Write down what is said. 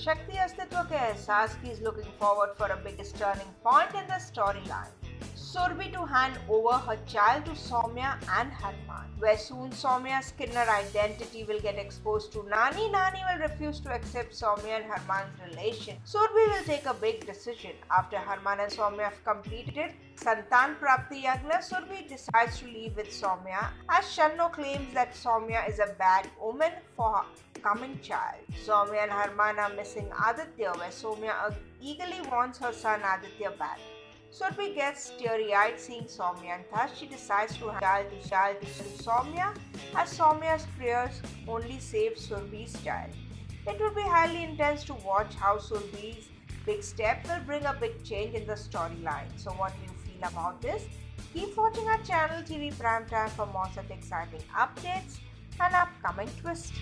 Shakti is looking forward for a biggest turning point in the storyline. Surbhi to hand over her child to Soumya and Harman, where soon Soumya's Kinner identity will get exposed to Nani. Nani will refuse to accept Soumya and Harman's relation. Surbhi will take a big decision. After Harman and Soumya have completed Santan Prapti Yagna, Surbhi decides to leave with Soumya as Shanno claims that Soumya is a bad omen for her coming child. Soumya and Harman are missing Aditya, where Soumya eagerly wants her son Aditya back. Surbhi gets teary-eyed seeing Soumya and thus she decides to child to child to Soumya as Soumya's prayers only save Surbhi's child. It will be highly intense to watch how Surbhi's big step will bring a big change in the storyline. So what do you feel about this? Keep watching our channel TV Prime Time for more such exciting updates and upcoming twists.